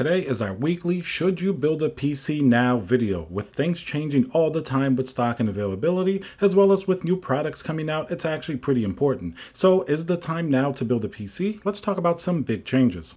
Today is our weekly Should You Build a PC Now video. With things changing all the time with stock and availability, as well as with new products coming out, it's actually pretty important. So is the time now to build a PC? Let's talk about some big changes.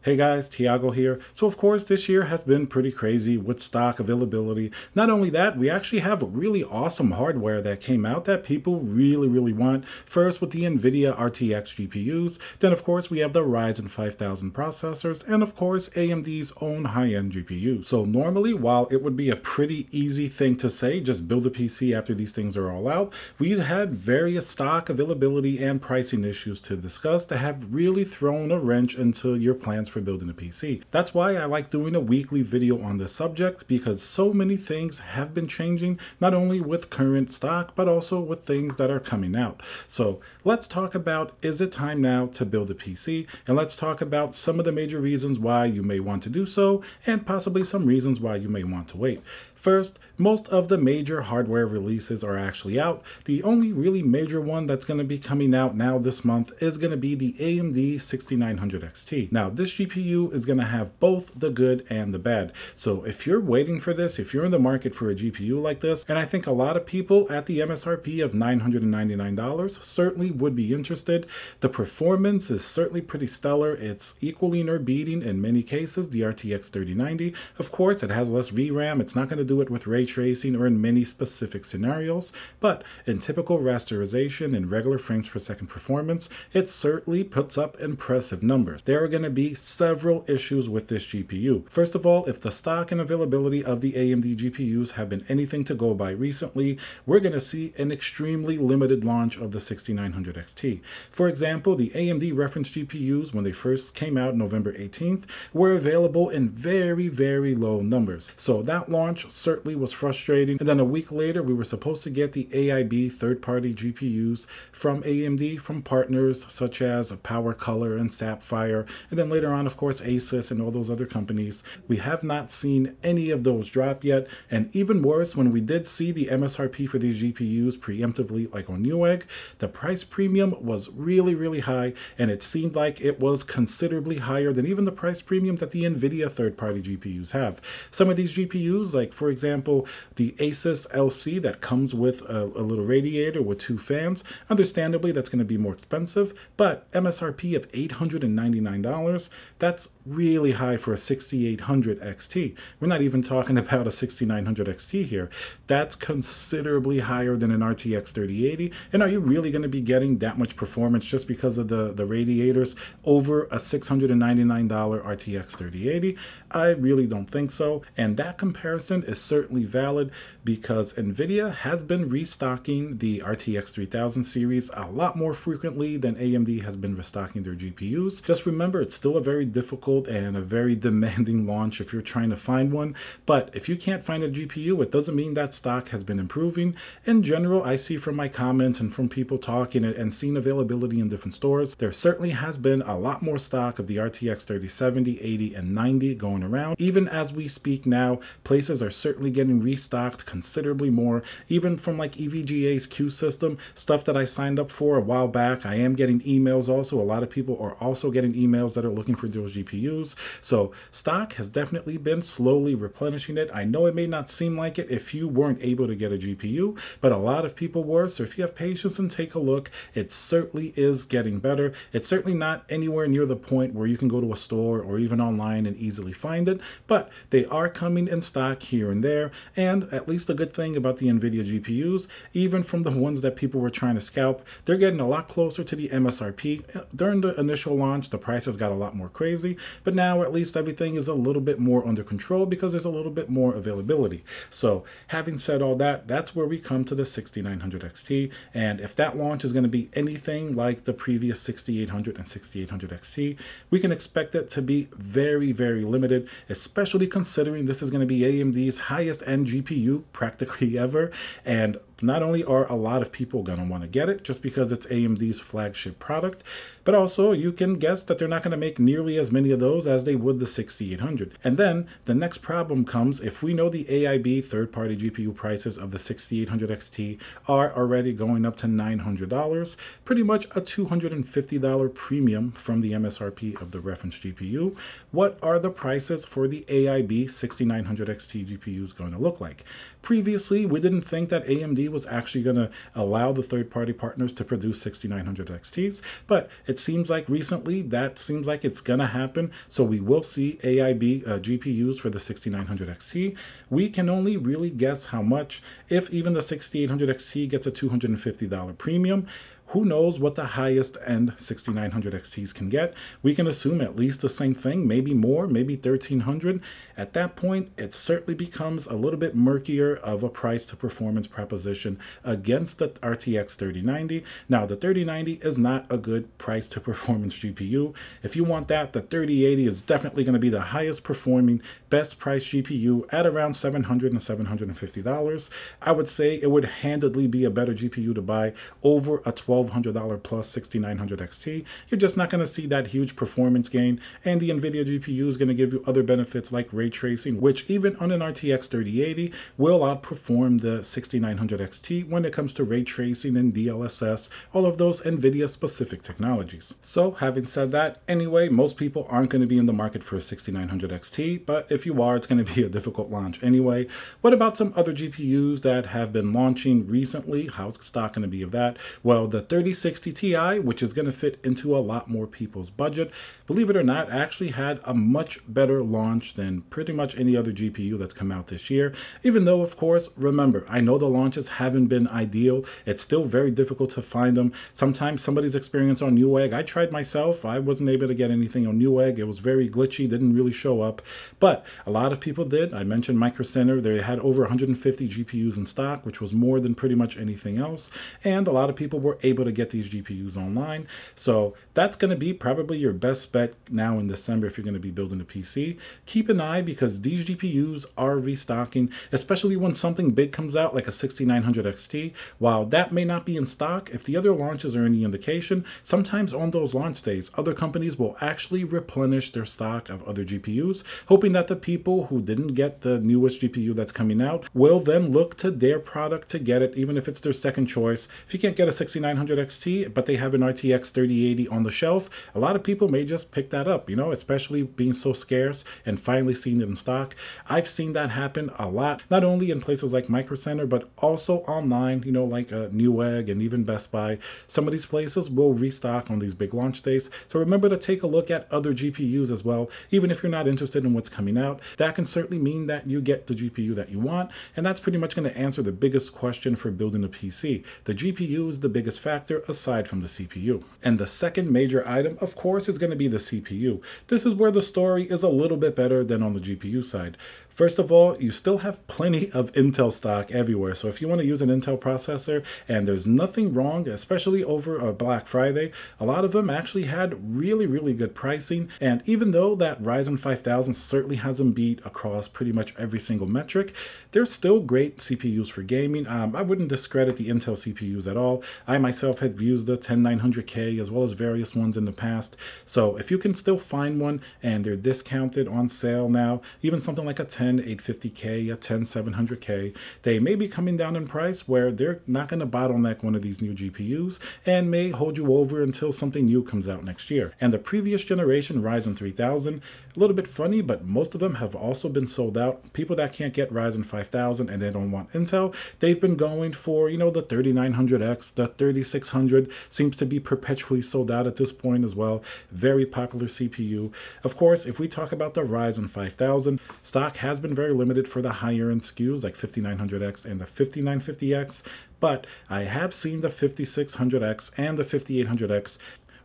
Hey guys, Tiago here. So of course this year has been pretty crazy with stock availability. Not only that, we actually have really awesome hardware that came out that people really, really want. First with the NVIDIA RTX GPUs, then of course we have the Ryzen 5000 processors, and of course AMD's own high-end GPUs. So normally, while it would be a pretty easy thing to say, just build a PC after these things are all out, we had various stock availability and pricing issues to discuss that have really thrown a wrench into your plans for for building a PC. That's why I like doing a weekly video on this subject because so many things have been changing, not only with current stock, but also with things that are coming out. So let's talk about is it time now to build a PC? And let's talk about some of the major reasons why you may want to do so and possibly some reasons why you may want to wait. First, most of the major hardware releases are actually out. The only really major one that's going to be coming out now this month is going to be the AMD 6900 XT. Now, this GPU is going to have both the good and the bad. So if you're waiting for this, if you're in the market for a GPU like this, and I think a lot of people at the MSRP of $999 certainly would be interested, the performance is certainly pretty stellar. It's equally or beating in many cases the RTX 3090. Of course, it has less VRAM. It's not going to do it with ray tracing or in many specific scenarios, but in typical rasterization and regular frames per second performance, it certainly puts up impressive numbers. There are going to be several issues with this GPU. First of all, if the stock and availability of the AMD GPUs have been anything to go by recently, we're going to see an extremely limited launch of the 6900 XT. For example, the AMD reference GPUs, when they first came out November 18th, were available in very, very low numbers. So that launch certainly was frustrating. And then a week later, we were supposed to get the AIB third-party GPUs from AMD from partners such as PowerColor and Sapphire. And then later on, of course, Asus and all those other companies. We have not seen any of those drop yet. And even worse, when we did see the MSRP for these GPUs preemptively, like on Newegg, the price premium was really, really high. And it seemed like it was considerably higher than even the price premium that the NVIDIA third-party GPUs have. Some of these GPUs, like for example, the Asus LC that comes with a, a little radiator with two fans. Understandably, that's going to be more expensive, but MSRP of $899, that's really high for a 6800 XT. We're not even talking about a 6900 XT here. That's considerably higher than an RTX 3080. And are you really going to be getting that much performance just because of the, the radiators over a $699 RTX 3080? I really don't think so. And that comparison is certainly valid because NVIDIA has been restocking the RTX 3000 series a lot more frequently than AMD has been restocking their GPUs. Just remember, it's still a very difficult and a very demanding launch if you're trying to find one. But if you can't find a GPU, it doesn't mean that stock has been improving. In general, I see from my comments and from people talking and seeing availability in different stores, there certainly has been a lot more stock of the RTX 3070, 80, and 90 going around. Even as we speak now, places are certainly getting restocked considerably more, even from like EVGA's queue system, stuff that I signed up for a while back. I am getting emails also. A lot of people are also getting emails that are looking for those GPUs. So stock has definitely been slowly replenishing it. I know it may not seem like it if you weren't able to get a GPU, but a lot of people were. So if you have patience and take a look, it certainly is getting better. It's certainly not anywhere near the point where you can go to a store or even online and easily find it, but they are coming in stock here and there. And at least a good thing about the NVIDIA GPUs, even from the ones that people were trying to scalp, they're getting a lot closer to the MSRP. During the initial launch, the prices got a lot more crazy, but now at least everything is a little bit more under control because there's a little bit more availability. So having said all that, that's where we come to the 6900 XT. And if that launch is going to be anything like the previous 6800 and 6800 XT, we can expect it to be very, very limited, especially considering this is going to be AMD's highest end GPU practically ever. And not only are a lot of people going to want to get it just because it's AMD's flagship product, but also you can guess that they're not going to make nearly as many of those as they would the 6800. And then the next problem comes if we know the AIB third party GPU prices of the 6800 XT are already going up to $900, pretty much a $250 premium from the MSRP of the reference GPU. What are the prices for the AIB 6900 XT GPUs going to look like? Previously, we didn't think that AMD was actually going to allow the third party partners to produce 6900 XTs, but it seems like recently that seems like it's going to happen. So we will see AIB uh, GPUs for the 6900 XT. We can only really guess how much, if even the 6800 XT gets a $250 premium. Who knows what the highest end 6900 XTs can get? We can assume at least the same thing, maybe more, maybe 1300. At that point, it certainly becomes a little bit murkier of a price to performance proposition against the RTX 3090. Now, the 3090 is not a good price to performance GPU. If you want that, the 3080 is definitely going to be the highest performing, best price GPU at around $700 and $750. I would say it would handedly be a better GPU to buy over a 12 $1,200 plus 6900 XT, you're just not going to see that huge performance gain. And the NVIDIA GPU is going to give you other benefits like ray tracing, which even on an RTX 3080 will outperform the 6900 XT when it comes to ray tracing and DLSS, all of those NVIDIA specific technologies. So having said that, anyway, most people aren't going to be in the market for a 6900 XT, but if you are, it's going to be a difficult launch anyway. What about some other GPUs that have been launching recently? How's stock going to be of that? Well, the 3060 Ti, which is going to fit into a lot more people's budget, believe it or not, actually had a much better launch than pretty much any other GPU that's come out this year. Even though, of course, remember, I know the launches haven't been ideal. It's still very difficult to find them. Sometimes somebody's experience on Newegg, I tried myself. I wasn't able to get anything on Newegg. It was very glitchy, didn't really show up. But a lot of people did. I mentioned Micro Center. They had over 150 GPUs in stock, which was more than pretty much anything else. And a lot of people were able to get these GPUs online. So that's going to be probably your best bet now in December if you're going to be building a PC. Keep an eye because these GPUs are restocking, especially when something big comes out like a 6900 XT. While that may not be in stock, if the other launches are any indication, sometimes on those launch days, other companies will actually replenish their stock of other GPUs, hoping that the people who didn't get the newest GPU that's coming out will then look to their product to get it, even if it's their second choice. If you can't get a 6900 XT, but they have an RTX 3080 on the shelf, a lot of people may just pick that up, you know, especially being so scarce and finally seeing it in stock. I've seen that happen a lot, not only in places like Micro Center, but also online, you know, like uh, Newegg and even Best Buy. Some of these places will restock on these big launch days. So remember to take a look at other GPUs as well, even if you're not interested in what's coming out. That can certainly mean that you get the GPU that you want, and that's pretty much going to answer the biggest question for building a PC. The GPU is the biggest factor aside from the CPU. And the second major item, of course, is going to be the CPU. This is where the story is a little bit better than on the GPU side. First of all, you still have plenty of Intel stock everywhere. So if you want to use an Intel processor and there's nothing wrong, especially over a Black Friday, a lot of them actually had really, really good pricing. And even though that Ryzen 5000 certainly hasn't beat across pretty much every single metric, they're still great CPUs for gaming. Um, I wouldn't discredit the Intel CPUs at all. I myself have used the 10900K as well as various ones in the past. So if you can still find one and they're discounted on sale now, even something like a 10 10 850K, a 10 700K, they may be coming down in price where they're not going to bottleneck one of these new GPUs and may hold you over until something new comes out next year. And the previous generation Ryzen 3000, a little bit funny, but most of them have also been sold out. People that can't get Ryzen 5000 and they don't want Intel, they've been going for, you know, the 3900X, the 3600 seems to be perpetually sold out at this point as well. Very popular CPU. Of course, if we talk about the Ryzen 5000, stock has been very limited for the higher end SKUs like 5900X and the 5950X, but I have seen the 5600X and the 5800X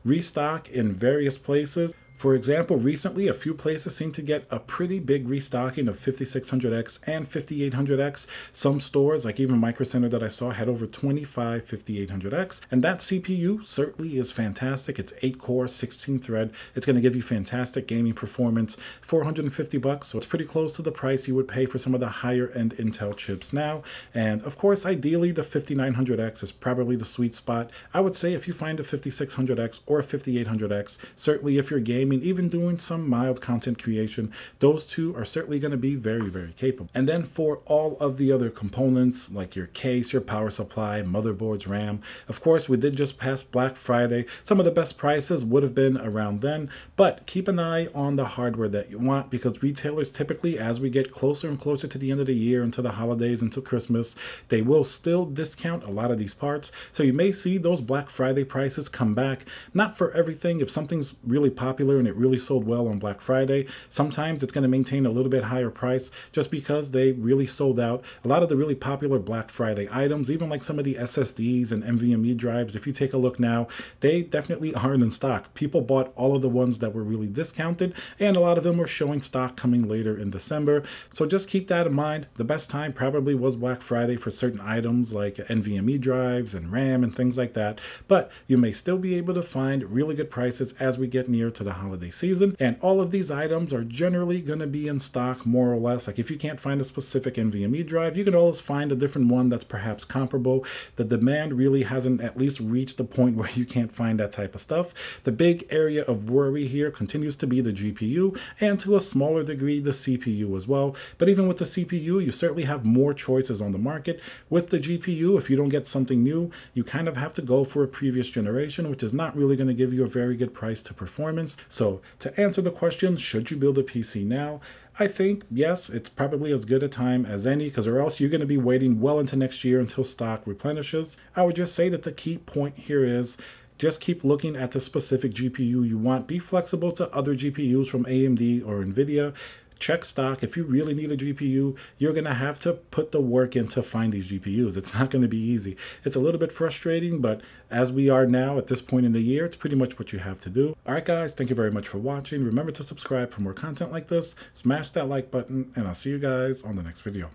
restock in various places For example, recently a few places seem to get a pretty big restocking of 5600X and 5800X. Some stores, like even Micro Center that I saw, had over 25 5800X. And that CPU certainly is fantastic. It's 8 core, 16 thread. It's going to give you fantastic gaming performance. 450 bucks, so it's pretty close to the price you would pay for some of the higher end Intel chips now. And of course, ideally, the 5900X is probably the sweet spot. I would say if you find a 5600X or a 5800X, certainly if you're gaming mean, even doing some mild content creation, those two are certainly going to be very, very capable. And then for all of the other components, like your case, your power supply, motherboards, RAM, of course, we did just pass Black Friday. Some of the best prices would have been around then, but keep an eye on the hardware that you want because retailers typically, as we get closer and closer to the end of the year, into the holidays, into Christmas, they will still discount a lot of these parts. So you may see those Black Friday prices come back, not for everything. If something's really popular and it really sold well on Black Friday. Sometimes it's going to maintain a little bit higher price just because they really sold out. A lot of the really popular Black Friday items, even like some of the SSDs and NVMe drives, if you take a look now, they definitely aren't in stock. People bought all of the ones that were really discounted, and a lot of them were showing stock coming later in December. So just keep that in mind. The best time probably was Black Friday for certain items like NVMe drives and RAM and things like that, but you may still be able to find really good prices as we get near to the holiday season. And all of these items are generally going to be in stock more or less. Like if you can't find a specific NVMe drive, you can always find a different one that's perhaps comparable. The demand really hasn't at least reached the point where you can't find that type of stuff. The big area of worry here continues to be the GPU and to a smaller degree the CPU as well. But even with the CPU, you certainly have more choices on the market. With the GPU, if you don't get something new, you kind of have to go for a previous generation, which is not really going to give you a very good price to performance. So to answer the question, should you build a PC now? I think, yes, it's probably as good a time as any because or else you're going to be waiting well into next year until stock replenishes. I would just say that the key point here is just keep looking at the specific GPU you want. Be flexible to other GPUs from AMD or NVIDIA check stock. If you really need a GPU, you're going to have to put the work in to find these GPUs. It's not going to be easy. It's a little bit frustrating, but as we are now at this point in the year, it's pretty much what you have to do. All right, guys, thank you very much for watching. Remember to subscribe for more content like this. Smash that like button, and I'll see you guys on the next video.